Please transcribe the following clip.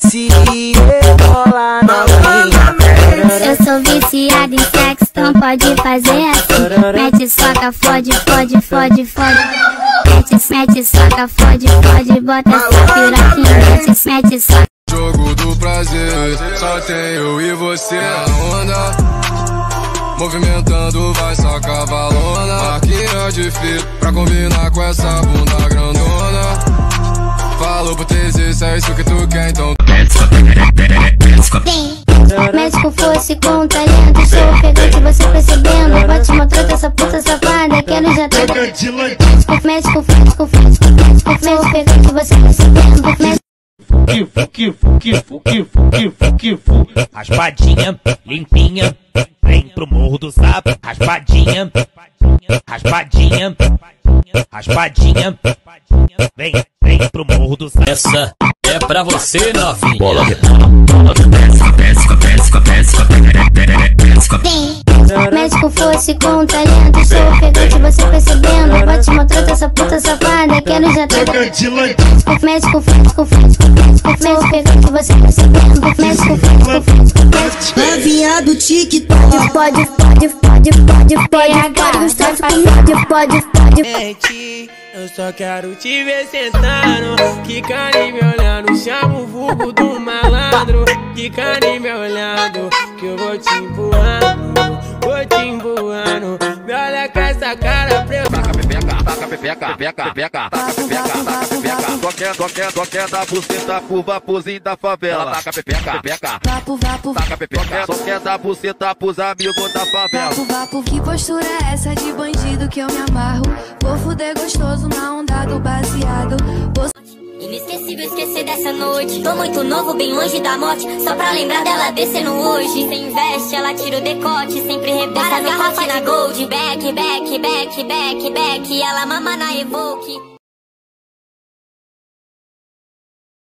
Se rebola novinha. Eu sou viciada em sexo, então pode fazer assim. Mete soca, fode, fode, fode, fode. Mete, mete soca, fode, fode, bota essa piroquinha. Mete, mete soca. Jogo do prazer, só tem eu e você na onda. Movimentando, vai sacar balona. Marquinha de fio pra combinar com essa bunda grandona. Falou pro TZ, é isso que tu Fosse com talento, sou ofegante, você percebendo. Bate uma troca, essa puta safada, quero já ter. Médico, médico, médico, médico, sou ofegante, você percebendo. Médico, Kifu, kifu, kifu, kifu, kifu, kifu. Raspadinha, limpinha, vem pro morro do sapo. Raspadinha, raspadinha, raspadinha, vem, vem pro morro do sapo. Essa é pra você, novinha. Bola pesca, pesca, pesca, pesca, talento, sou ofegante, você percebendo. Bate uma troca, essa puta safada, quero já ter. Médico, médico, médico, médico, médico, sou ofegante, você percebendo. Médico, médico, médico, médico. Novinha do TikTok. Pode, pode, pode, pode, pode, pode gostar de comer. Pode, pode, Gente, eu só quero te ver sentando. Que cane me olhando, chama o vulgo do malandro. Que cane me olhando, que eu vou te empurrando. Vou te empurrando. Pepeca, pepeca, pepeca, pepeca, taca pepeca, taca pepeca. Toqué, toqué, toqué da buceta pro vaporzinho da favela. Taca pepeca, pepeca, vapo, vapo, taca pepeca. Toqué da buceta pros amigos da favela. vapo, vapo. Que postura é essa de bandido que eu me amarro? Vou fuder gostoso na onda do baseado. Vou Inesquecível esquecer dessa noite. Tô muito novo, bem longe da morte. Só pra lembrar dela descendo hoje. Sem veste, ela tira o decote. Sempre rebenta garrafa na gold. Back, back, back, back, back. Ela mama na Evoque.